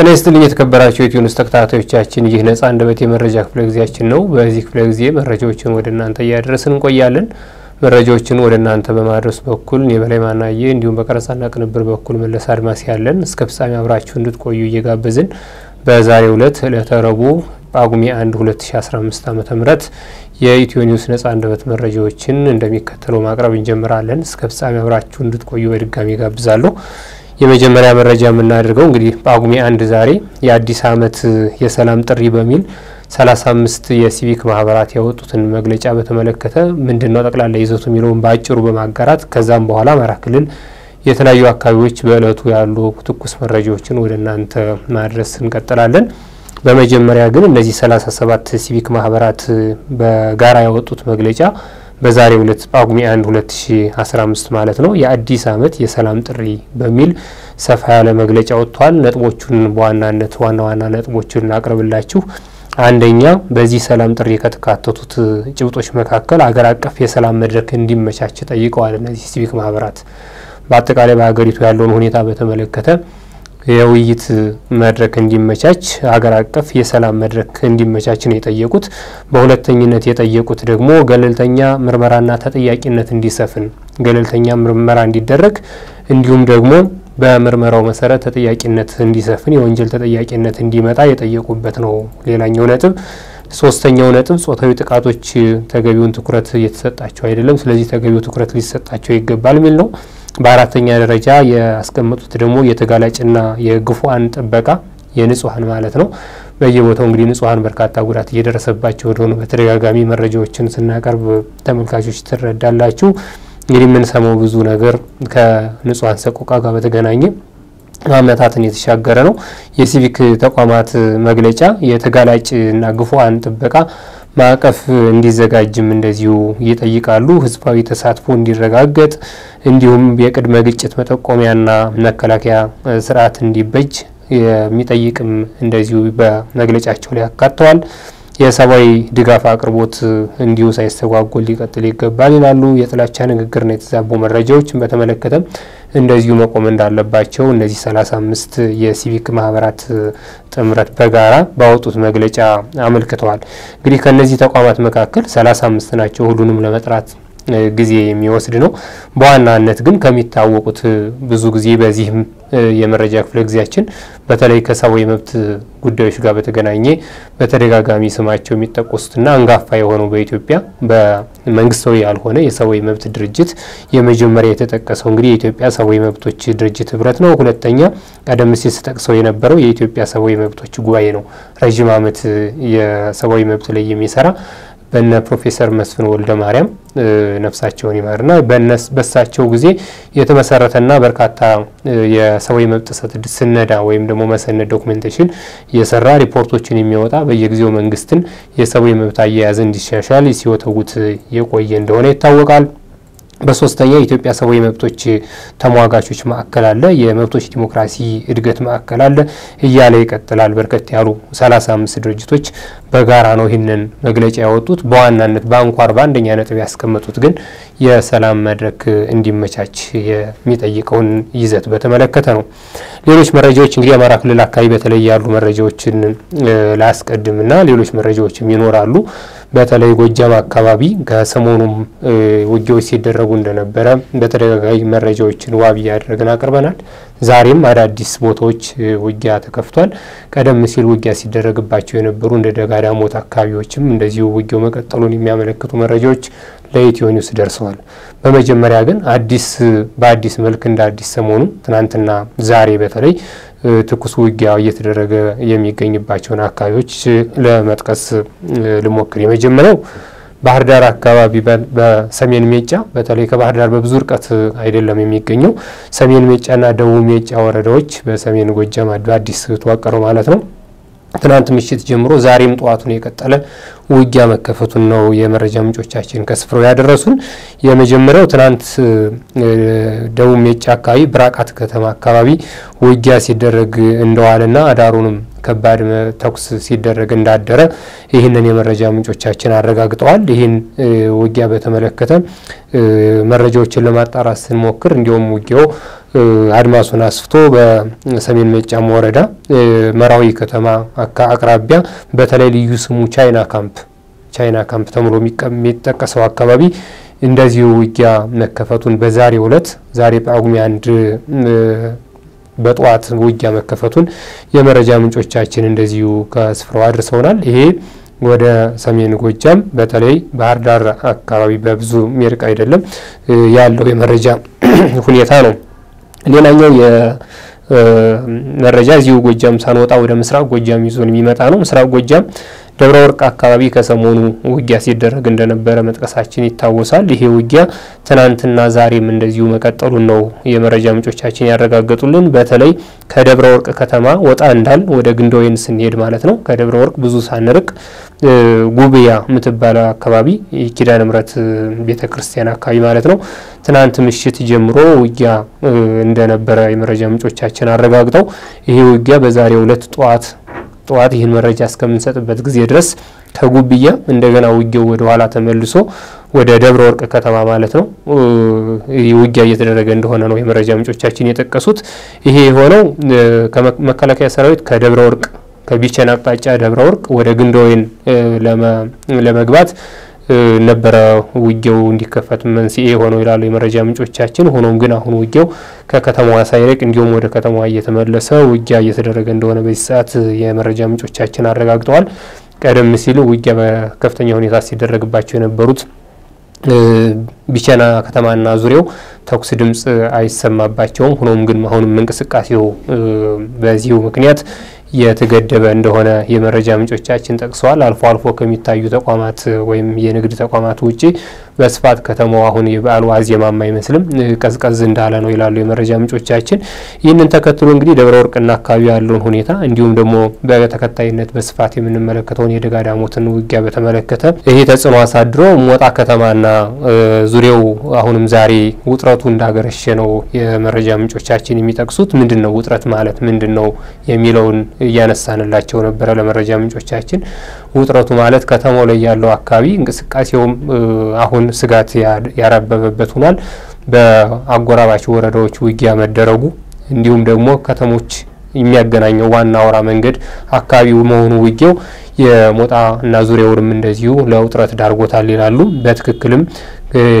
ጤና ይስጥልኝ የተከበራችሁ የኢትዮ ኒውስ ተከታታዮቻችን፣ ይህ ነጻ አንደበት የመረጃ ክፍለ ጊዜያችን ነው። በዚህ ክፍለ ጊዜ መረጃዎችን ወደ እናንተ እያደረስን እንቆያለን። መረጃዎችን ወደ እናንተ በማድረስ በኩል የበላይ ማናዬ እንዲሁም በቀረጻና ቅንብር በኩል መለስ አድማስ ያለን እስከ ፍጻሜ አብራችሁ እንድትቆዩ እየጋበዝን በዛሬው ዕለት ዕለተ ረቡዕ ጳጉሜ 1 2015 ዓ ም የኢትዮ ኒውስ ነጻ አንደበት መረጃዎችን እንደሚከተለው ማቅረብ እንጀምራለን። እስከ ፍጻሜ አብራችሁ እንድትቆዩ በድጋሚ ጋብዛለሁ። የመጀመሪያ መረጃ የምናደርገው እንግዲህ ጳጉሜ አንድ ዛሬ የአዲስ ዓመት የሰላም ጥሪ በሚል ሰላሳ አምስት የሲቪክ ማህበራት ያወጡትን መግለጫ በተመለከተ ምንድን ነው ጠቅላላ ይዘቱ የሚለውን በአጭሩ በማጋራት ከዛም በኋላ አማራ ክልል የተለያዩ አካባቢዎች በእለቱ ያሉ ትኩስ መረጃዎችን ወደ እናንተ ማድረስ እንቀጥላለን። በመጀመሪያ ግን እነዚህ ሰላሳ ሰባት ሲቪክ ማህበራት በጋራ ያወጡት መግለጫ በዛሬው ዕለት ጳጉሜ 1 2015 ማለት ነው የአዲስ ዓመት የሰላም ጥሪ በሚል ሰፋ ያለ መግለጫ ወጥቷል። ነጥቦቹን በዋናነት ዋና ዋና ነጥቦቹን እናቅርብላችሁ። አንደኛ በዚህ ሰላም ጥሪ ከተካተቱት ጭብጦች መካከል አገር አቀፍ የሰላም መድረክ እንዲመቻች ጠይቀዋል። እነዚህ ሲቪክ ማህበራት በአጠቃላይ በሀገሪቱ ያለውን ሁኔታ በተመለከተ የውይይት መድረክ እንዲመቻች ሀገር አቀፍ የሰላም መድረክ እንዲመቻች ነው የጠየቁት። በሁለተኝነት የጠየቁት ደግሞ ገለልተኛ ምርመራና ተጠያቂነት እንዲሰፍን፣ ገለልተኛ ምርመራ እንዲደረግ እንዲሁም ደግሞ በምርመራው መሰረት ተጠያቂነት እንዲሰፍን፣ የወንጀል ተጠያቂነት እንዲመጣ የጠየቁበት ነው ሌላኛው ነጥብ። ሶስተኛው ነጥብ ጾታዊ ጥቃቶች ተገቢውን ትኩረት እየተሰጣቸው አይደለም፣ ስለዚህ ተገቢው ትኩረት ሊሰጣቸው ይገባል የሚል ነው። በአራተኛ ደረጃ ያስቀመጡት ደግሞ የተጋላጭና የግፉአን ጥበቃ የንጹሀን ማለት ነው። በየቦታው እንግዲህ ንጹሀን በርካታ ጉዳት እየደረሰባቸው እንደሆነ በተደጋጋሚ መረጃዎችን ስናቀርብ ተመልካቾች ትረዳላችሁ። እንግዲህ የምንሰማው ብዙ ነገር ከንጹሀን ሰቆቃ ጋር በተገናኘ አመታትን የተሻገረ ነው። የሲቪክ ተቋማት መግለጫ የተጋላጭና ግፉአን ጥበቃ ማዕቀፍ እንዲዘጋጅም እንደዚሁ ይጠይቃሉ። ህዝባዊ ተሳትፎ እንዲረጋገጥ እንዲሁም የቅድመ ግጭት መጠቆሚያና መከላከያ ስርዓት እንዲበጅ የሚጠይቅም እንደዚሁ በመግለጫቸው ላይ አካተዋል። የሰብአዊ ድጋፍ አቅርቦት እንዲሁ ሳይስተጓጎል ሊቀጥል ይገባል ይላሉ። የጥላቻ ንግግርና የተዛቡ መረጃዎችን በተመለከተም እንደዚሁ መቆም እንዳለባቸው እነዚህ ሰላሳ አምስት የሲቪክ ማህበራት ጥምረት በጋራ ባወጡት መግለጫ አመልክተዋል። እንግዲህ ከእነዚህ ተቋማት መካከል ሰላሳ አምስት ናቸው። ሁሉንም ለመጥራት ጊዜ የሚወስድ ነው። በዋናነት ግን ከሚታወቁት ብዙ ጊዜ በዚህም የመረጃ ክፍለ ጊዜያችን በተለይ ከሰብአዊ መብት ጉዳዮች ጋር በተገናኘ በተደጋጋሚ ስማቸው የሚጠቀሱትና አንጋፋ የሆነው በኢትዮጵያ በመንግስታዊ ያልሆነ የሰብአዊ መብት ድርጅት የመጀመሪያ የተጠቀሰው እንግዲህ የኢትዮጵያ ሰብአዊ መብቶች ድርጅት ህብረት ነው። ሁለተኛ ቀደም ሲል ስጠቅሰው የነበረው የኢትዮጵያ ሰብአዊ መብቶች ጉባኤ ነው። ረዥም ዓመት የሰብአዊ መብት ላይ የሚሰራ በነ ፕሮፌሰር መስፍን ወልደ ማርያም ነፍሳቸውን ይማርና በሳቸው ጊዜ የተመሰረተና በርካታ የሰብአዊ መብት ጥሰት ስነዳ ወይም ደግሞ መሰነድ documentation የሰራ ሪፖርቶችን የሚያወጣ በየጊዜው መንግስትን የሰብአዊ መብት አያያዝ እንዲሻሻል ሲወተውት የቆየ እንደሆነ ይታወቃል። በሶስተኛ የኢትዮጵያ ሰብአዊ መብቶች ተሟጋቾች ማዕከል አለ። የመብቶች ዲሞክራሲ እድገት ማዕከል አለ እያለ ይቀጥላል። በርከት ያሉ ሰላሳ አምስት ድርጅቶች በጋራ ነው ይህንን መግለጫ ያወጡት። በዋናነት በአንኳር በአንደኛ ነጥብ ያስቀመጡት ግን የሰላም መድረክ እንዲመቻች የሚጠይቀውን ይዘት በተመለከተ ነው። ሌሎች መረጃዎች እንግዲህ አማራ ክልል አካባቢ በተለይ ያሉ መረጃዎችን ላያስቀድምና ሌሎች መረጃዎችም ይኖራሉ። በተለይ ጎጃም አካባቢ ከሰሞኑም ውጊያዎች ሲደረጉ እንደነበረ በተደጋጋሚ መረጃዎችን ዋቢ እያደረግን አቅርበናል። ዛሬም አዳዲስ ቦታዎች ውጊያ ተከፍቷል። ቀደም ሲል ውጊያ ሲደረግባቸው የነበሩ እንደ ደጋዳሞት አካባቢዎችም እንደዚሁ ውጊያው መቀጠሉን የሚያመለክቱ መረጃዎች ለኢትዮ ኒውስ ደርሰዋል። በመጀመሪያ ግን አዲስ በአዲስ መልክ እንደ አዲስ ሰሞኑ ትናንትና ዛሬ በተለይ ትኩስ ውጊያ እየተደረገ የሚገኝባቸውን አካባቢዎች ለመጥቀስ ልሞክር። የመጀመሪያው ባህር ዳር አካባቢ በሰሜን ሜጫ በተለይ ከባህር ዳር በብዙ ርቀት አይደለም የሚገኘው ሰሜን ሜጫና ደቡብ ሜጫ ወረዳዎች በሰሜን ጎጃም አዲስ ተዋቀረው ማለት ነው። ትናንት ምሽት ጀምሮ ዛሬም ጠዋቱን የቀጠለ ውጊያ መከፈቱን ነው የመረጃ ምንጮቻችን ከስፍራው ያደረሱን። የመጀመሪያው ትናንት ደቡብ ሜጫ አካባቢ ብራቃት ከተማ አካባቢ ውጊያ ሲደረግ እንደዋለና አዳሩንም ከባድ ተኩስ ሲደረግ እንዳደረ ይህንን የመረጃ ምንጮቻችን አረጋግጠዋል። ይህን ውጊያ በተመለከተ መረጃዎችን ለማጣራት ስንሞክር እንዲሁም ውጊያው አድማሱን አስፍቶ በሰሜን ሜጫሞ ወረዳ መራዊ ከተማ አቅራቢያ በተለይ ልዩ ስሙ ቻይና ካምፕ ቻይና ካምፕ ተብሎ የሚጠቀሰው አካባቢ እንደዚሁ ውጊያ መከፈቱን በዛሬው ዕለት ዛሬ ጳጉሜ አንድ በጠዋት ውጊያ መከፈቱን የመረጃ ምንጮቻችን እንደዚሁ ከስፍራው አድርሰውናል። ይሄ ወደ ሰሜን ጎጃም በተለይ ባህር ዳር አካባቢ በብዙ የሚርቅ አይደለም ያለው የመረጃ ሁኔታ ነው። ሌላኛው የመረጃ እዚሁ ጎጃም ሳንወጣ ወደ ምስራቅ ጎጃም ይዞን የሚመጣ ነው። ምስራቅ ጎጃም ደብረ ወርቅ አካባቢ ከሰሞኑ ውጊያ ሲደረግ እንደነበረ መጥቀሳችን ይታወሳል። ይሄ ውጊያ ትናንትና ዛሬም እንደዚሁ መቀጠሉን ነው የመረጃ ምንጮቻችን ያረጋገጡልን። በተለይ ከደብረ ወርቅ ከተማ ወጣ እንዳል ወደ ግንደወይን ስንሄድ ማለት ነው። ከደብረ ወርቅ ብዙ ሳንርቅ ጉብያ የምትባለው አካባቢ የኪዳነ ምሕረት ቤተ ክርስቲያን አካባቢ ማለት ነው። ትናንት ምሽት ጀምሮ ውጊያ እንደነበረ የመረጃ ምንጮቻችን አረጋግጠው ይሄ ውጊያ በዛሬው ዕለት ጠዋት ጠዋት ይህን መረጃ እስከምንሰጥበት ጊዜ ድረስ ከጉብያ እንደገና ውጊያው ወደ ኋላ ተመልሶ ወደ ደብረ ወርቅ ከተማ ማለት ነው ውጊያ እየተደረገ እንደሆነ ነው የመረጃ ምንጮቻችን የጠቀሱት። ይሄ የሆነው ከመከላከያ ሰራዊት ከደብረ ወርቅ ከቢቸን አቅጣጫ ደብረ ወርቅ ወደ ግንደወይን ለመግባት ነበረ ውጊያው እንዲከፈት መንስኤ ሆነው ይላሉ የመረጃ ምንጮቻችን። ሆኖም ግን አሁን ውጊያው ከከተማዋ ሳይርቅ እንዲሁም ወደ ከተማዋ እየተመለሰ ውጊያ እየተደረገ እንደሆነ በዚህ ሰዓት የመረጃ ምንጮቻችን አረጋግጠዋል። ቀደም ሲል ውጊያ በከፍተኛ ሁኔታ ሲደረግባቸው የነበሩት ቢቸና ከተማና ዙሪያው ተኩስ ድምፅ አይሰማባቸውም። ሆኖም ግን አሁንም እንቅስቃሴው በዚሁ ምክንያት የተገደበ እንደሆነ የመረጃ ምንጮቻችን ጠቅሰዋል። አልፎ አልፎ ከሚታዩ ተቋማት ወይም የንግድ ተቋማት ውጪ በስፋት ከተማው አሁን የበዓሉ ዋዜማም አይመስልም፣ ቀዝቀዝ እንዳለ ነው ይላሉ የመረጃ ምንጮቻችን። ይህንን ተከትሎ እንግዲህ ደብረ ወርቅና አካባቢ ያለውን ሁኔታ እንዲሁም ደግሞ በተከታይነት በስፋት የምንመለከተውን የደጋ ዳሞትን ውጊያ በተመለከተ ይሄ ተጽዕኖ አሳድሮ ሞጣ ከተማና ዙሪያው አሁንም ዛሬ ውጥረቱ እንዳገረሸ ነው የመረጃ ምንጮቻችን የሚጠቅሱት። ምንድን ነው ውጥረት ማለት ምንድን ነው የሚለውን እያነሳንላቸው ነበረ ለመረጃ ምንጮቻችን። ውጥረቱ ማለት ከተማው ላይ ያለው አካባቢ እንቅስቃሴውም አሁን ስጋት ያራበበበት ሆኗል። በአጎራባች ወረዳዎች ውጊያ መደረጉ እንዲሁም ደግሞ ከተሞች የሚያገናኘው ዋና አውራ መንገድ አካባቢው መሆኑ ውጊያው የሞጣ እና ዙሪያውንም እንደዚሁ ለውጥረት ዳርጎታል ይላሉ። በትክክልም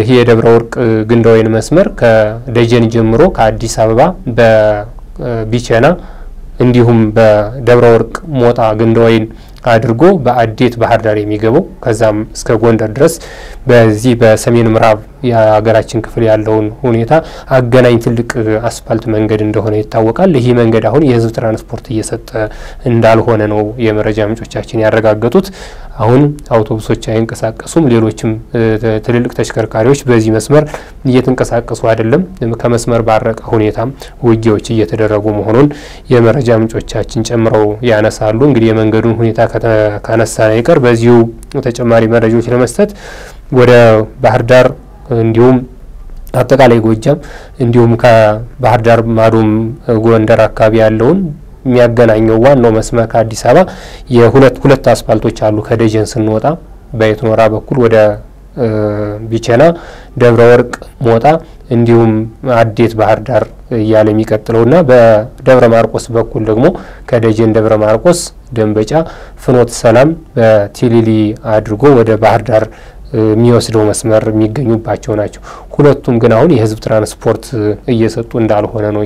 ይህ የደብረ ወርቅ ግንደወይን መስመር ከደጀን ጀምሮ ከአዲስ አበባ በቢቸና እንዲሁም በደብረ ወርቅ ሞጣ ግንደወይን አድርጎ በአዴት ባህር ዳር የሚገባው ከዛም እስከ ጎንደር ድረስ በዚህ በሰሜን ምዕራብ የሀገራችን ክፍል ያለውን ሁኔታ አገናኝ ትልቅ አስፋልት መንገድ እንደሆነ ይታወቃል። ይህ መንገድ አሁን የሕዝብ ትራንስፖርት እየሰጠ እንዳልሆነ ነው የመረጃ ምንጮቻችን ያረጋገጡት። አሁን አውቶቡሶች አይንቀሳቀሱም። ሌሎችም ትልልቅ ተሽከርካሪዎች በዚህ መስመር እየተንቀሳቀሱ አይደለም። ከመስመር ባረቀ ሁኔታም ውጊያዎች እየተደረጉ መሆኑን የመረጃ ምንጮቻችን ጨምረው ያነሳሉ። እንግዲህ የመንገዱን ሁኔታ ካነሳ አይቀር በዚሁ ተጨማሪ መረጃዎች ለመስጠት ወደ ባህር ዳር እንዲሁም አጠቃላይ ጎጃም እንዲሁም ከባህር ዳር ማዶም ጎንደር አካባቢ ያለውን የሚያገናኘው ዋናው መስመር ከአዲስ አበባ የሁለት ሁለት አስፋልቶች አሉ። ከደጀን ስንወጣ በየትኖራ በኩል ወደ ቢቸና፣ ደብረ ወርቅ፣ ሞጣ እንዲሁም አዴት ባህር ዳር እያለ የሚቀጥለውና በደብረ ማርቆስ በኩል ደግሞ ከደጀን ደብረ ማርቆስ፣ ደንበጫ፣ ፍኖት ሰላም በቲሊሊ አድርጎ ወደ ባህር ዳር የሚወስደው መስመር የሚገኙባቸው ናቸው። ሁለቱም ግን አሁን የሕዝብ ትራንስፖርት እየሰጡ እንዳልሆነ ነው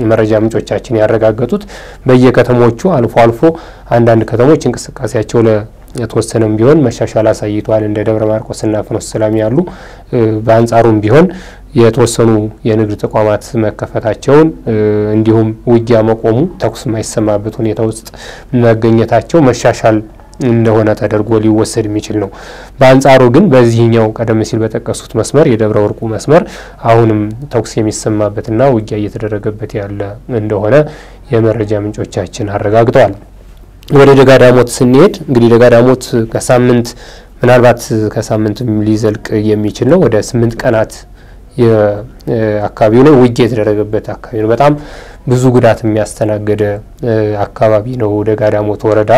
የመረጃ ምንጮቻችን ያረጋገጡት። በየከተሞቹ አልፎ አልፎ አንዳንድ ከተሞች እንቅስቃሴያቸው የተወሰነም ቢሆን መሻሻል አሳይተዋል። እንደ ደብረ ማርቆስና ፍኖተ ሰላም ያሉ። በአንጻሩም ቢሆን የተወሰኑ የንግድ ተቋማት መከፈታቸውን እንዲሁም ውጊያ መቆሙ፣ ተኩስ የማይሰማበት ሁኔታ ውስጥ መገኘታቸው መሻሻል እንደሆነ ተደርጎ ሊወሰድ የሚችል ነው። በአንጻሩ ግን በዚህኛው ቀደም ሲል በጠቀሱት መስመር የደብረ ወርቁ መስመር አሁንም ተኩስ የሚሰማበትና ውጊያ እየተደረገበት ያለ እንደሆነ የመረጃ ምንጮቻችን አረጋግጠዋል። ወደ ደጋዳሞት ስንሄድ እንግዲህ ደጋዳሞት ከሳምንት ምናልባት ከሳምንት ሊዘልቅ የሚችል ነው። ወደ ስምንት ቀናት አካባቢው ላይ ውጊያ የተደረገበት አካባቢ ነው። በጣም ብዙ ጉዳት የሚያስተናገደ አካባቢ ነው ደጋዳሞት ወረዳ።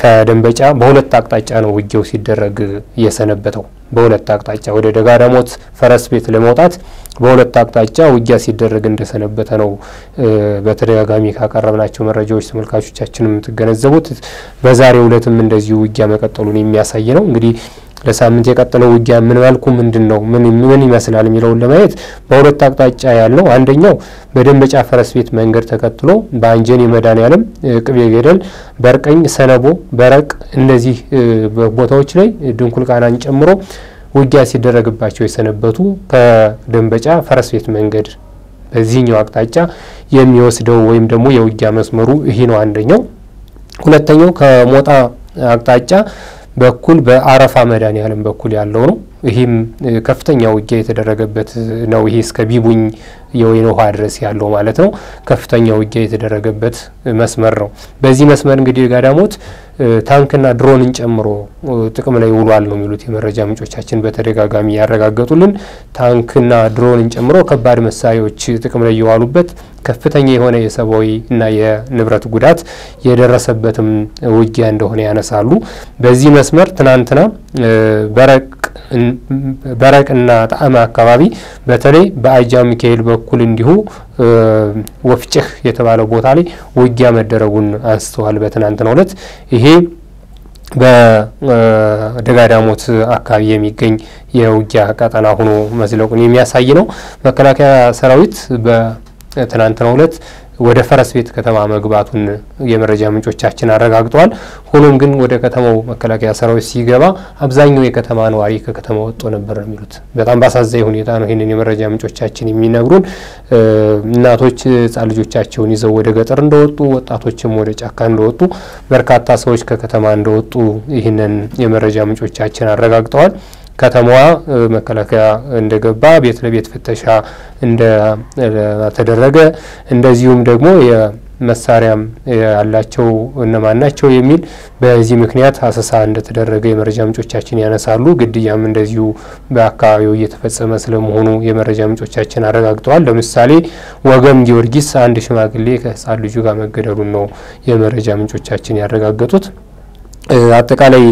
ከደንበጫ በሁለት አቅጣጫ ነው ውጊያው ሲደረግ የሰነበተው። በሁለት አቅጣጫ ወደ ደጋዳሞት ፈረስ ቤት ለመውጣት በሁለት አቅጣጫ ውጊያ ሲደረግ እንደሰነበተ ነው በተደጋጋሚ ካቀረብናቸው መረጃዎች ተመልካቾቻችን የምትገነዘቡት። በዛሬው ዕለትም እንደዚሁ ውጊያ መቀጠሉን የሚያሳይ ነው። እንግዲህ ለሳምንት የቀጠለው ውጊያ ምን መልኩ ምንድን ነው ምን ይመስላል? የሚለውን ለማየት በሁለት አቅጣጫ ያለው አንደኛው በደንበጫ ፈረስ ቤት መንገድ ተከትሎ በአንጀኔ መድኃኔዓለም፣ ቅቤ ገደል፣ በርቀኝ፣ ሰነቦ፣ በረቅ እነዚህ ቦታዎች ላይ ድንኩል ቃናን ጨምሮ ውጊያ ሲደረግባቸው የሰነበቱ ከደንበጫ ፈረስ ቤት መንገድ በዚህኛው አቅጣጫ የሚወስደው ወይም ደግሞ የውጊያ መስመሩ ይሄ ነው አንደኛው። ሁለተኛው ከሞጣ አቅጣጫ በኩል በአረፋ መድኃኔዓለም በኩል ያለው ነው። ይህም ከፍተኛ ውጊያ የተደረገበት ነው። ይሄ እስከ ቢቡኝ የወይን ውሃ ድረስ ያለው ማለት ነው። ከፍተኛ ውጊያ የተደረገበት መስመር ነው። በዚህ መስመር እንግዲህ ደጋዳሞት ታንክና ድሮንን ጨምሮ ጥቅም ላይ ውሏል ነው የሚሉት የመረጃ ምንጮቻችን በተደጋጋሚ ያረጋገጡልን። ታንክና ድሮንን ጨምሮ ከባድ መሳሪያዎች ጥቅም ላይ የዋሉበት ከፍተኛ የሆነ የሰብአዊ እና የንብረት ጉዳት የደረሰበትም ውጊያ እንደሆነ ያነሳሉ። በዚህ መስመር ትናንትና በረቅ በረቅና ጣዕመ አካባቢ በተለይ በአጃ ሚካኤል በኩል እንዲሁ ወፍጭህ የተባለው ቦታ ላይ ውጊያ መደረጉን አንስተዋል። በትናንትናው ዕለት ይሄ በደጋዳሞት አካባቢ የሚገኝ የውጊያ ቀጠና ሆኖ መዝለቁን የሚያሳይ ነው። መከላከያ ሰራዊት በትናንትናው ዕለት ወደ ፈረስ ቤት ከተማ መግባቱን የመረጃ ምንጮቻችን አረጋግጠዋል። ሆኖም ግን ወደ ከተማው መከላከያ ሰራዊት ሲገባ አብዛኛው የከተማ ነዋሪ ከከተማ ወጥቶ ነበር ነው የሚሉት። በጣም በአሳዛኝ ሁኔታ ነው ይህንን የመረጃ ምንጮቻችን የሚነግሩን። እናቶች ሕጻን ልጆቻቸውን ይዘው ወደ ገጠር እንደወጡ፣ ወጣቶችም ወደ ጫካ እንደወጡ፣ በርካታ ሰዎች ከከተማ እንደወጡ ይህንን የመረጃ ምንጮቻችን አረጋግጠዋል። ከተማዋ መከላከያ እንደገባ ቤት ለቤት ፍተሻ እንደተደረገ እንደዚሁም ደግሞ የመሳሪያም ያላቸው እነማን ናቸው የሚል በዚህ ምክንያት አሰሳ እንደተደረገ የመረጃ ምንጮቻችን ያነሳሉ። ግድያም እንደዚሁ በአካባቢው እየተፈጸመ ስለመሆኑ የመረጃ ምንጮቻችን አረጋግጠዋል። ለምሳሌ ወገም ጊዮርጊስ አንድ ሽማግሌ ከህፃን ልጁ ጋር መገደሉን ነው የመረጃ ምንጮቻችን ያረጋገጡት። አጠቃላይ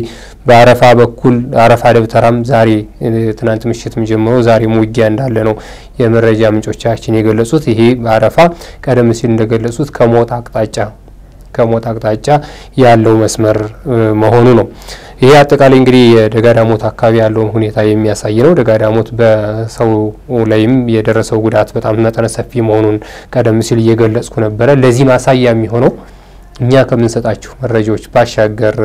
በአረፋ በኩል አረፋ ደብተራም ዛሬ ትናንት ምሽትም ጀምሮ ዛሬም ውጊያ እንዳለ ነው የመረጃ ምንጮቻችን የገለጹት። ይሄ በአረፋ ቀደም ሲል እንደገለጹት ከሞጣ አቅጣጫ ከሞጣ አቅጣጫ ያለው መስመር መሆኑ ነው። ይሄ አጠቃላይ እንግዲህ የደጋዳሞት አካባቢ ያለውን ሁኔታ የሚያሳይ ነው። ደጋዳሞት በሰው ላይም የደረሰው ጉዳት በጣም መጠነ ሰፊ መሆኑን ቀደም ሲል እየገለጽኩ ነበረ። ለዚህ ማሳያ የሚሆነው እኛ ከምንሰጣችሁ መረጃዎች ባሻገር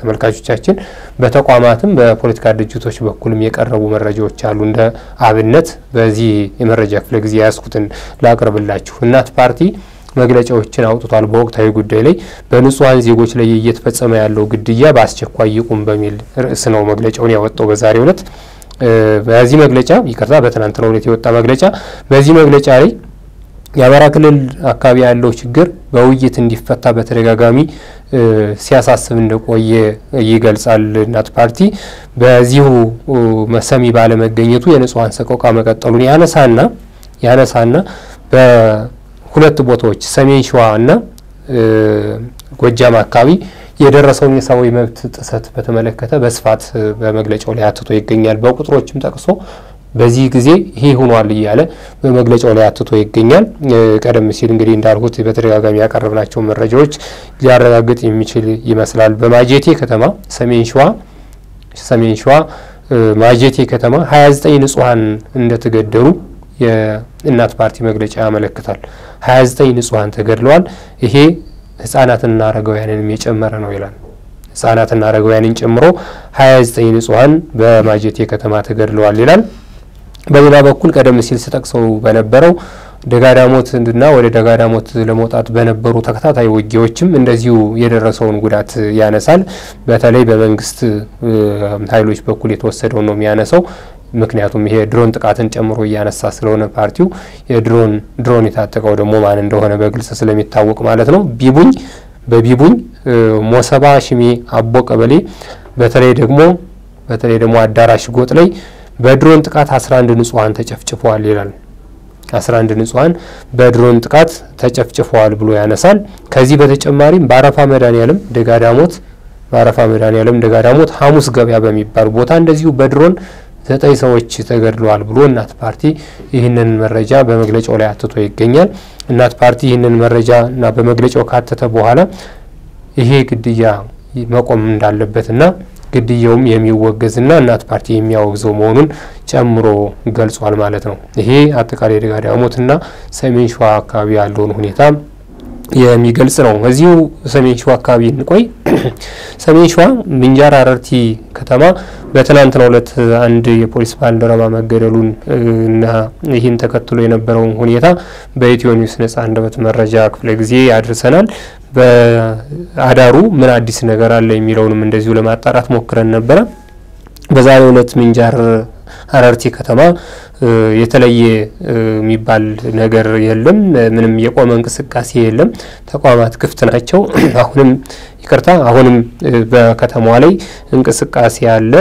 ተመልካቾቻችን በተቋማትም በፖለቲካ ድርጅቶች በኩልም የቀረቡ መረጃዎች አሉ። እንደ አብነት በዚህ የመረጃ ክፍለ ጊዜ ያስኩትን ላቅርብላችሁ። እናት ፓርቲ መግለጫዎችን አውጥቷል። በወቅታዊ ጉዳይ ላይ በንጹሐን ዜጎች ላይ እየተፈጸመ ያለው ግድያ በአስቸኳይ ይቁም በሚል ርዕስ ነው መግለጫውን ያወጣው በዛሬው ዕለት። በዚህ መግለጫ ይቅርታ፣ በትናንትናው ዕለት የወጣ መግለጫ በዚህ መግለጫ ላይ የአማራ ክልል አካባቢ ያለው ችግር በውይይት እንዲፈታ በተደጋጋሚ ሲያሳስብ እንደቆየ ይገልጻል። እናት ፓርቲ በዚሁ መሰሚ ባለመገኘቱ የንጹሐን ሰቆቃ መቀጠሉን ያነሳና ያነሳና በሁለት ቦታዎች ሰሜን ሸዋ እና ጎጃም አካባቢ የደረሰውን የሰብአዊ መብት ጥሰት በተመለከተ በስፋት በመግለጫው ላይ አትቶ ይገኛል። በቁጥሮችም ጠቅሶ በዚህ ጊዜ ይሄ ሆኗል እያለ በመግለጫው ላይ አትቶ ይገኛል። ቀደም ሲል እንግዲህ እንዳልሁት በተደጋጋሚ ያቀረብናቸው መረጃዎች ሊያረጋግጥ የሚችል ይመስላል። በማጀቴ ከተማ ሰሜን ሸዋ ሰሜን ሸዋ ማጀቴ ከተማ 29 ንጹሐን እንደተገደሉ የእናት ፓርቲ መግለጫ ያመለክታል። 29 ንጹሐን ተገድለዋል። ይሄ ህጻናትና አረጋውያንንም የጨመረ ነው ይላል። ህጻናትና አረጋውያንን ጨምሮ 29 ንጹሐን በማጀቴ ከተማ ተገድለዋል ይላል። በሌላ በኩል ቀደም ሲል ስጠቅሰው በነበረው ደጋዳሞት እና ወደ ደጋዳሞት ለመውጣት በነበሩ ተከታታይ ውጊያዎችም እንደዚሁ የደረሰውን ጉዳት ያነሳል። በተለይ በመንግስት ኃይሎች በኩል የተወሰደውን ነው የሚያነሳው። ምክንያቱም ይሄ ድሮን ጥቃትን ጨምሮ እያነሳ ስለሆነ ፓርቲው የድሮን ድሮን የታጠቀው ደግሞ ማን እንደሆነ በግልጽ ስለሚታወቅ ማለት ነው። ቢቡኝ በቢቡኝ ሞሰባ ሽሜ አቦ ቀበሌ በተለይ ደግሞ በተለይ ደግሞ አዳራሽ ጎጥ ላይ በድሮን ጥቃት 11 ንጹሐን ተጨፍጭፈዋል ይላል። 11 ንጹሐን በድሮን ጥቃት ተጨፍጭፈዋል ብሎ ያነሳል። ከዚህ በተጨማሪም በአረፋ መድኃኔዓለም ደጋዳሞት በአረፋ መድኃኔዓለም ደጋዳሞት ሐሙስ ገበያ በሚባል ቦታ እንደዚሁ በድሮን ዘጠኝ ሰዎች ተገድለዋል ብሎ እናት ፓርቲ ይህንን መረጃ በመግለጫው ላይ አትቶ ይገኛል። እናት ፓርቲ ይህንን መረጃ እና በመግለጫው ካተተ በኋላ ይሄ ግድያ መቆም እንዳለበትና ግድያውም የሚወገዝና እናት ፓርቲ የሚያወግዘው መሆኑን ጨምሮ ገልጿል ማለት ነው። ይሄ አጠቃላይ ደጋዳሞትና ሰሜን ሸዋ አካባቢ ያለውን ሁኔታ የሚገልጽ ነው። እዚሁ ሰሜን ሸዋ አካባቢ እንቆይ። ሰሜን ሸዋ ምንጃር አረርቲ ከተማ በትናንትናው ዕለት አንድ የፖሊስ ባልደረባ መገደሉን እና ይህን ተከትሎ የነበረውን ሁኔታ በኢትዮ ኒውስ ነጻ አንደበት መረጃ ክፍለ ጊዜ አድርሰናል። በአዳሩ ምን አዲስ ነገር አለ የሚለውንም እንደዚሁ ለማጣራት ሞክረን ነበረ። በዛሬው ዕለት ምንጃር አረርቲ ከተማ የተለየ የሚባል ነገር የለም። ምንም የቆመ እንቅስቃሴ የለም። ተቋማት ክፍት ናቸው። አሁንም ይቅርታ፣ አሁንም በከተማዋ ላይ እንቅስቃሴ አለ።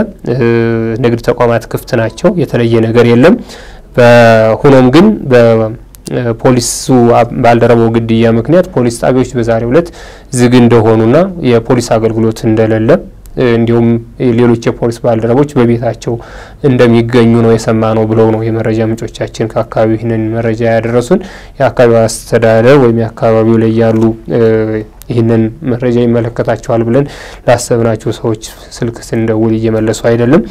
ንግድ ተቋማት ክፍት ናቸው። የተለየ ነገር የለም። በሆኖም ግን በፖሊሱ ባልደረባው ግድያ ምክንያት ፖሊስ ጣቢያዎች በዛሬው ዕለት ዝግ እንደሆኑና የፖሊስ አገልግሎት እንደሌለ እንዲሁም ሌሎች የፖሊስ ባልደረቦች በቤታቸው እንደሚገኙ ነው የሰማ ነው ብለው ነው የመረጃ ምንጮቻችን ከአካባቢው ይህንን መረጃ ያደረሱን። የአካባቢው አስተዳደር ወይም የአካባቢው ላይ ያሉ ይህንን መረጃ ይመለከታቸዋል ብለን ላሰብናቸው ሰዎች ስልክ ስንደውል እየመለሱ አይደለም።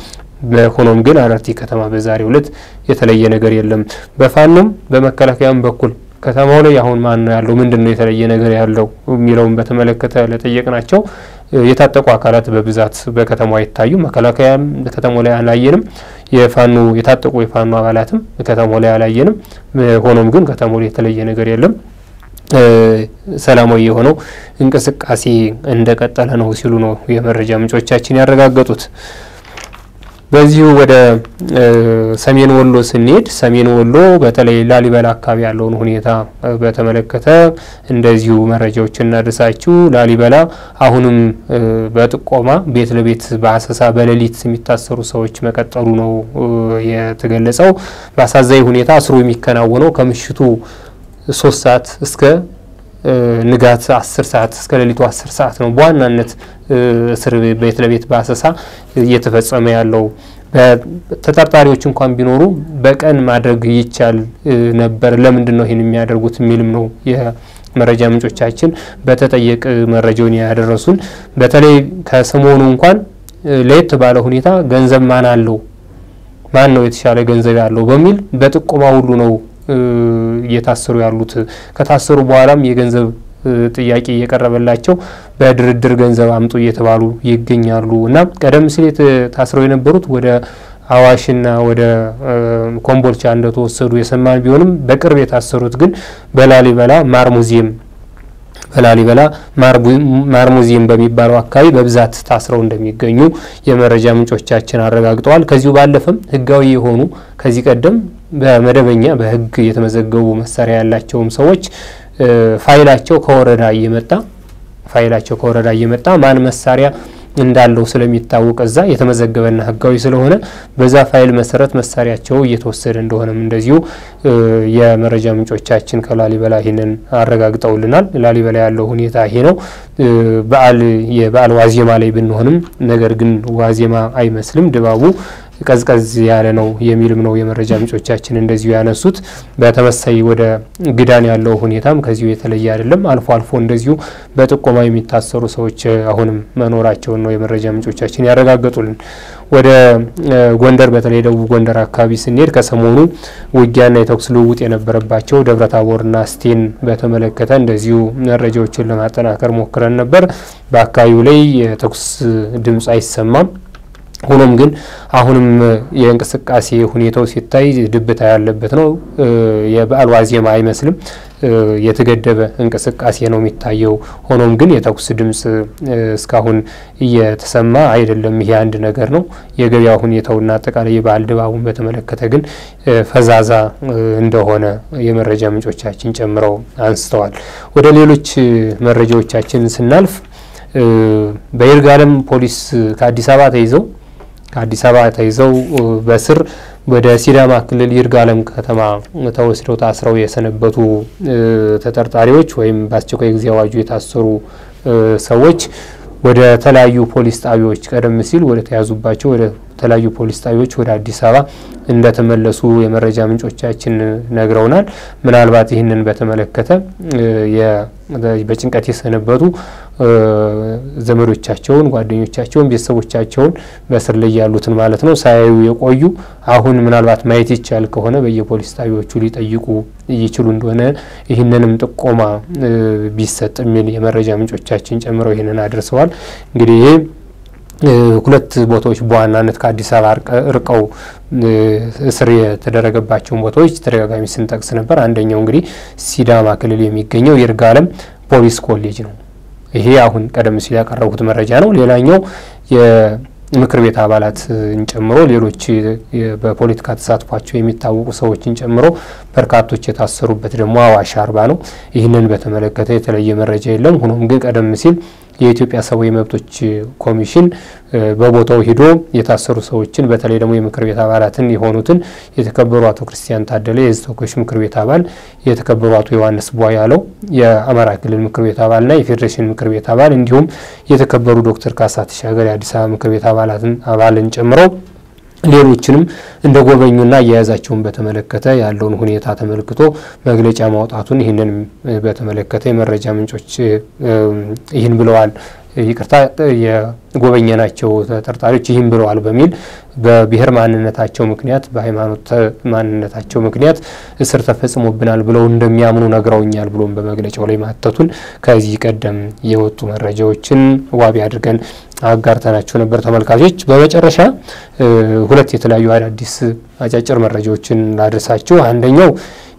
ሆኖም ግን አረርቲ ከተማ በዛሬው ዕለት የተለየ ነገር የለም። በፋኖም በመከላከያም በኩል ከተማው ላይ አሁን ማን ነው ያለው? ምንድን ነው የተለየ ነገር ያለው የሚለውን በተመለከተ ለጠየቅናቸው የታጠቁ አካላት በብዛት በከተማው አይታዩም። መከላከያም በከተማው ላይ አላየንም። የፋኖ የታጠቁ የፋኖ አባላትም በከተማው ላይ አላየንም። ሆኖም ግን ከተማው ላይ የተለየ ነገር የለም። ሰላማዊ የሆነው እንቅስቃሴ እንደቀጠለ ነው ሲሉ ነው የመረጃ ምንጮቻችን ያረጋገጡት። በዚሁ ወደ ሰሜን ወሎ ስንሄድ ሰሜን ወሎ በተለይ ላሊበላ አካባቢ ያለውን ሁኔታ በተመለከተ እንደዚሁ መረጃዎች እናድርሳችሁ። ላሊበላ አሁንም በጥቆማ ቤት ለቤት በአሰሳ በሌሊት የሚታሰሩ ሰዎች መቀጠሉ ነው የተገለጸው። በአሳዛኝ ሁኔታ እስሩ የሚከናወነው ከምሽቱ ሶስት ሰዓት እስከ ንጋት አስር ሰዓት እስከ ሌሊቱ አስር ሰዓት ነው በዋናነት እስር ቤት ለቤት በአሰሳ እየተፈጸመ ያለው። ተጠርጣሪዎች እንኳን ቢኖሩ በቀን ማድረግ ይቻል ነበር። ለምንድን ነው ይህን የሚያደርጉት የሚልም ነው የመረጃ ምንጮቻችን በተጠየቅ መረጃውን ያደረሱን። በተለይ ከሰሞኑ እንኳን ለየት ባለ ሁኔታ ገንዘብ ማን አለው ማን ነው የተሻለ ገንዘብ ያለው በሚል በጥቆማ ሁሉ ነው እየታሰሩ ያሉት። ከታሰሩ በኋላም የገንዘብ ጥያቄ እየቀረበላቸው በድርድር ገንዘብ አምጡ እየተባሉ ይገኛሉ እና ቀደም ሲል ታስረው የነበሩት ወደ አዋሽና ወደ ኮምቦልቻ እንደተወሰዱ የሰማን ቢሆንም በቅርብ የታሰሩት ግን በላሊበላ ማር ሙዚየም በላሊበላ ማር ሙዚየም በሚባለው አካባቢ በብዛት ታስረው እንደሚገኙ የመረጃ ምንጮቻችን አረጋግጠዋል። ከዚሁ ባለፈም ሕጋዊ የሆኑ ከዚህ ቀደም በመደበኛ በሕግ የተመዘገቡ መሳሪያ ያላቸውም ሰዎች ፋይላቸው ከወረዳ እየመጣ ፋይላቸው ከወረዳ እየመጣ ማን መሳሪያ እንዳለው ስለሚታወቅ እዛ የተመዘገበና ህጋዊ ስለሆነ በዛ ፋይል መሰረት መሳሪያቸው እየተወሰደ እንደሆነም እንደዚሁ የመረጃ ምንጮቻችን ከላሊበላ ይህንን አረጋግጠውልናል። ላሊበላ ያለው ሁኔታ ይሄ ነው። በዓል የበዓል ዋዜማ ላይ ብንሆንም ነገር ግን ዋዜማ አይመስልም ድባቡ ቀዝቀዝ ያለ ነው የሚልም ነው የመረጃ ምንጮቻችን እንደዚሁ ያነሱት። በተመሳይ ወደ ግዳን ያለው ሁኔታም ከዚሁ የተለየ አይደለም። አልፎ አልፎ እንደዚሁ በጥቆማ የሚታሰሩ ሰዎች አሁንም መኖራቸውን ነው የመረጃ ምንጮቻችን ያረጋገጡልን። ወደ ጎንደር በተለይ ደቡብ ጎንደር አካባቢ ስንሄድ ከሰሞኑ ውጊያና የተኩስ ልውውጥ የነበረባቸው ደብረታቦርና ስቴን በተመለከተ እንደዚሁ መረጃዎችን ለማጠናከር ሞክረን ነበር። በአካባቢው ላይ የተኩስ ድምፅ አይሰማም። ሆኖም ግን አሁንም የእንቅስቃሴ ሁኔታው ሲታይ ድብታ ያለበት ነው። የበዓል ዋዜማ አይመስልም። የተገደበ እንቅስቃሴ ነው የሚታየው። ሆኖም ግን የተኩስ ድምፅ እስካሁን እየተሰማ አይደለም። ይሄ አንድ ነገር ነው። የገበያ ሁኔታውና አጠቃላይ የበዓል ድባቡን በተመለከተ ግን ፈዛዛ እንደሆነ የመረጃ ምንጮቻችን ጨምረው አንስተዋል። ወደ ሌሎች መረጃዎቻችን ስናልፍ በይርጋለም ፖሊስ ከአዲስ አበባ ተይዘው ከአዲስ አበባ ተይዘው በስር ወደ ሲዳማ ክልል ይርጋለም ከተማ ተወስደው ታስረው የሰነበቱ ተጠርጣሪዎች ወይም በአስቸኳይ ጊዜ አዋጁ የታሰሩ ሰዎች ወደ ተለያዩ ፖሊስ ጣቢያዎች ቀደም ሲል ወደ ተያዙባቸው ወደ ተለያዩ ፖሊስ ጣቢያዎች ወደ አዲስ አበባ እንደተመለሱ የመረጃ ምንጮቻችን ነግረውናል። ምናልባት ይህንን በተመለከተ በጭንቀት የሰነበቱ ዘመዶቻቸውን፣ ጓደኞቻቸውን፣ ቤተሰቦቻቸውን በእስር ላይ ያሉትን ማለት ነው ሳያዩ የቆዩ አሁን ምናልባት ማየት ይቻል ከሆነ በየፖሊስ ጣቢያዎቹ ሊጠይቁ ይችሉ እንደሆነ ይህንንም ጥቆማ ቢሰጥ የሚል የመረጃ ምንጮቻችን ጨምረው ይህንን አድርሰዋል። እንግዲህ ሁለት ቦታዎች በዋናነት ከአዲስ አበባ ርቀው እስር የተደረገባቸውን ቦታዎች ተደጋጋሚ ስንጠቅስ ነበር። አንደኛው እንግዲህ ሲዳማ ክልል የሚገኘው ይርጋለም ፖሊስ ኮሌጅ ነው። ይሄ አሁን ቀደም ሲል ያቀረቡት መረጃ ነው። ሌላኛው የምክር ቤት አባላትን ጨምሮ ሌሎች በፖለቲካ ተሳትፏቸው የሚታወቁ ሰዎችን ጨምሮ በርካቶች የታሰሩበት ደግሞ አዋሽ አርባ ነው። ይህንን በተመለከተ የተለየ መረጃ የለም። ሆኖም ግን ቀደም ሲል የኢትዮጵያ ሰብአዊ መብቶች ኮሚሽን በቦታው ሂዶ የታሰሩ ሰዎችን በተለይ ደግሞ የምክር ቤት አባላትን የሆኑትን የተከበሩ አቶ ክርስቲያን ታደለ የሕዝብ ተወካዮች ምክር ቤት አባል፣ የተከበሩ አቶ ዮሐንስ ቧያለው የአማራ ክልል ምክር ቤት አባልና የፌዴሬሽን ምክር ቤት አባል እንዲሁም የተከበሩ ዶክተር ካሳ ተሻገር የአዲስ አበባ ምክር ቤት አባላትን አባልን ጨምረው ሌሎችንም እንደ ጎበኙና አያያዛቸውን በተመለከተ ያለውን ሁኔታ ተመልክቶ መግለጫ ማውጣቱን ይህንን በተመለከተ የመረጃ ምንጮች ይህን ብለዋል። ይቅርታ የጎበኘናቸው ተጠርጣሪዎች ይህን ብለዋል በሚል በብሔር ማንነታቸው ምክንያት በሃይማኖት ማንነታቸው ምክንያት እስር ተፈጽሞብናል ብለው እንደሚያምኑ ነግረውኛል ብሎም በመግለጫው ላይ ማተቱን ከዚህ ቀደም የወጡ መረጃዎችን ዋቢ አድርገን አጋርተናቸው ነበር ተመልካቾች። በመጨረሻ ሁለት የተለያዩ አዳዲስ አጫጭር መረጃዎችን ላድረሳችሁ። አንደኛው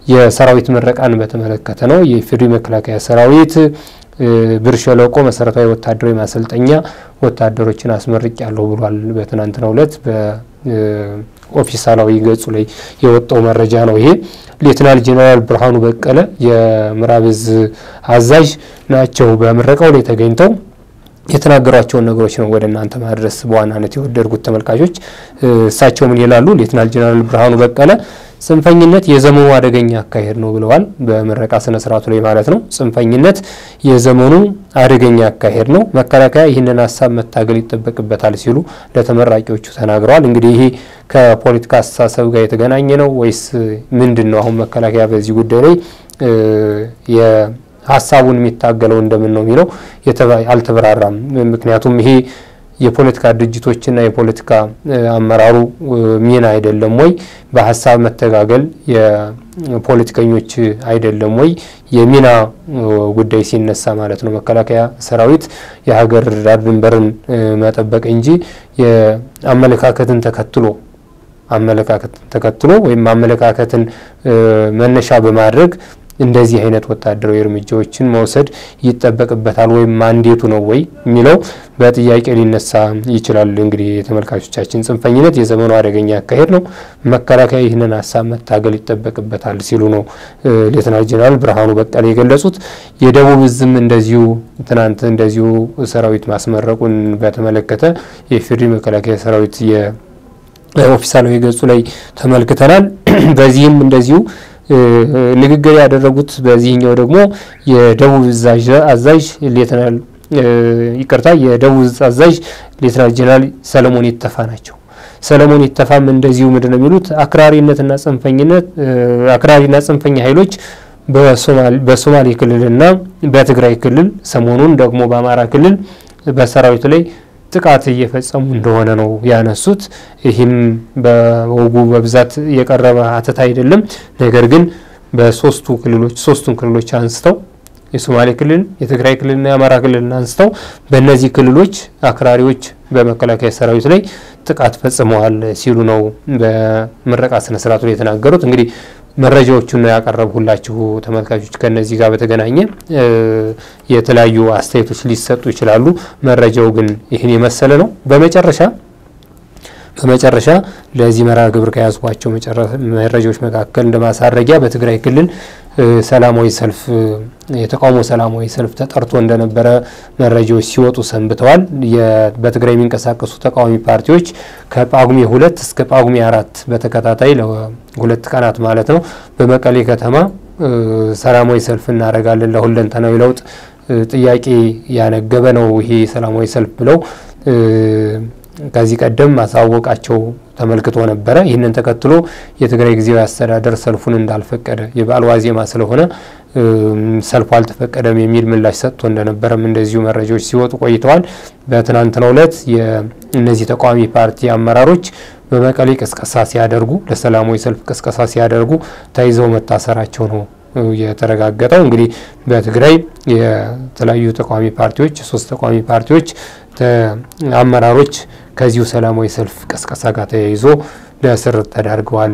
የሰራዊት ምረቃን በተመለከተ ነው። የኢፌዴሪ መከላከያ ሰራዊት ብር ሸለቆ መሰረታዊ ወታደራዊ ማሰልጠኛ ወታደሮችን አስመርቅ ያለሁ ብሏል። በትናንትናው ዕለት በኦፊሳላዊ ገጹ ላይ የወጣው መረጃ ነው ይሄ። ሌትናል ጄኔራል ብርሃኑ በቀለ የምዕራብ ዕዝ አዛዥ ናቸው። በምረቃው ላይ ተገኝተው የተናገሯቸውን ነገሮች ነው ወደ እናንተ ማድረስ በዋናነት የወደድኩት ተመልካቾች። እሳቸው ምን ይላሉ? ሌትናል ጄኔራል ብርሃኑ በቀለ ጽንፈኝነት የዘመኑ አደገኛ አካሄድ ነው ብለዋል። በምረቃ ስነ ስርዓቱ ላይ ማለት ነው። ጽንፈኝነት የዘመኑ አደገኛ አካሄድ ነው፣ መከላከያ ይህንን ሀሳብ መታገል ይጠበቅበታል ሲሉ ለተመራቂዎቹ ተናግረዋል። እንግዲህ ይሄ ከፖለቲካ አስተሳሰብ ጋር የተገናኘ ነው ወይስ ምንድን ነው? አሁን መከላከያ በዚህ ጉዳይ ላይ ሀሳቡን የሚታገለው እንደምን ነው የሚለው አልተብራራም። ምክንያቱም ይሄ የፖለቲካ ድርጅቶችና የፖለቲካ አመራሩ ሚና አይደለም ወይ? በሀሳብ መተጋገል የፖለቲከኞች አይደለም ወይ? የሚና ጉዳይ ሲነሳ ማለት ነው። መከላከያ ሰራዊት የሀገር ዳር ድንበርን መጠበቅ እንጂ የአመለካከትን ተከትሎ አመለካከትን ተከትሎ ወይም አመለካከትን መነሻ በማድረግ እንደዚህ አይነት ወታደራዊ እርምጃዎችን መውሰድ ይጠበቅበታል ወይም ማንዴቱ ነው ወይ የሚለው በጥያቄ ሊነሳ ይችላል። እንግዲህ የተመልካቾቻችን ጽንፈኝነት የዘመኑ አደገኛ አካሄድ ነው፣ መከላከያ ይህንን ሀሳብ መታገል ይጠበቅበታል ሲሉ ነው ሌተናል ጄኔራል ብርሃኑ በቀለ የገለጹት። የደቡብ ዕዝም እንደዚሁ ትናንት እንደዚሁ ሰራዊት ማስመረቁን በተመለከተ የኢፌዴሪ መከላከያ ሰራዊት የኦፊሳላዊ ገጹ ላይ ተመልክተናል። በዚህም እንደዚሁ ንግግር ያደረጉት በዚህኛው ደግሞ የደቡብ አዛዥ ሌተናል ይቅርታ የደቡብ አዛዥ ሌተናል ጄኔራል ሰለሞን ይተፋ ናቸው። ሰለሞን ይተፋም እንደዚሁ ምንድን ነው የሚሉት አክራሪነትና ጽንፈኝነት አክራሪና ጽንፈኛ ኃይሎች በሶማሌ ክልልና በትግራይ ክልል ሰሞኑን ደግሞ በአማራ ክልል በሰራዊቱ ላይ ጥቃት እየፈጸሙ እንደሆነ ነው ያነሱት። ይህም በወጉ በብዛት የቀረበ ሀተት አይደለም። ነገር ግን በሶስቱ ክልሎች ሶስቱን ክልሎች አንስተው የሶማሌ ክልል፣ የትግራይ ክልልና የአማራ ክልልን አንስተው በእነዚህ ክልሎች አክራሪዎች በመከላከያ ሰራዊት ላይ ጥቃት ፈጽመዋል ሲሉ ነው በምረቃ ስነስርዓቱ ላይ የተናገሩት። እንግዲህ መረጃዎቹን ነው ያቀረብሁላችሁ ተመልካቾች። ከነዚህ ጋር በተገናኘ የተለያዩ አስተያየቶች ሊሰጡ ይችላሉ። መረጃው ግን ይህን የመሰለ ነው። በመጨረሻ በመጨረሻ ለዚህ መርሃ ግብር ከያዝኳቸው መረጃዎች መካከል እንደ ማሳረጊያ በትግራይ ክልል ሰላማዊ ሰልፍ የተቃውሞ ሰላማዊ ሰልፍ ተጠርቶ እንደነበረ መረጃዎች ሲወጡ ሰንብተዋል። በትግራይ የሚንቀሳቀሱ ተቃዋሚ ፓርቲዎች ከጳጉሜ ሁለት እስከ ጳጉሜ አራት በተከታታይ ለሁለት ቀናት ማለት ነው በመቀሌ ከተማ ሰላማዊ ሰልፍ እናደርጋለን ለሁለንተናዊ ለውጥ ጥያቄ ያነገበ ነው ይሄ ሰላማዊ ሰልፍ ብለው ከዚህ ቀደም ማሳወቃቸው ተመልክቶ ነበረ። ይህንን ተከትሎ የትግራይ ጊዜያዊ አስተዳደር ሰልፉን እንዳልፈቀደ የበዓል ዋዜማ ስለሆነ ሰልፉ አልተፈቀደም የሚል ምላሽ ሰጥቶ እንደነበረም እንደዚሁ መረጃዎች ሲወጡ ቆይተዋል። በትናንትናው ዕለት የእነዚህ ተቃዋሚ ፓርቲ አመራሮች በመቀሌ ቅስቀሳ ሲያደርጉ ለሰላማዊ ሰልፍ ቅስቀሳ ሲያደርጉ ተይዘው መታሰራቸው ነው የተረጋገጠው። እንግዲህ በትግራይ የተለያዩ ተቃዋሚ ፓርቲዎች ሶስት ተቃዋሚ ፓርቲዎች አመራሮች ከዚሁ ሰላማዊ ሰልፍ ቅስቀሳ ጋር ተያይዞ ለእስር ተዳርገዋል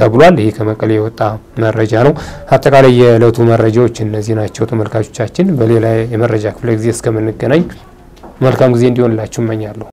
ተብሏል። ይህ ከመቀሌ የወጣ መረጃ ነው። አጠቃላይ የዕለቱ መረጃዎች እነዚህ ናቸው። ተመልካቾቻችን፣ በሌላ የመረጃ ክፍለ ጊዜ እስከምንገናኝ መልካም ጊዜ እንዲሆንላችሁ እመኛለሁ።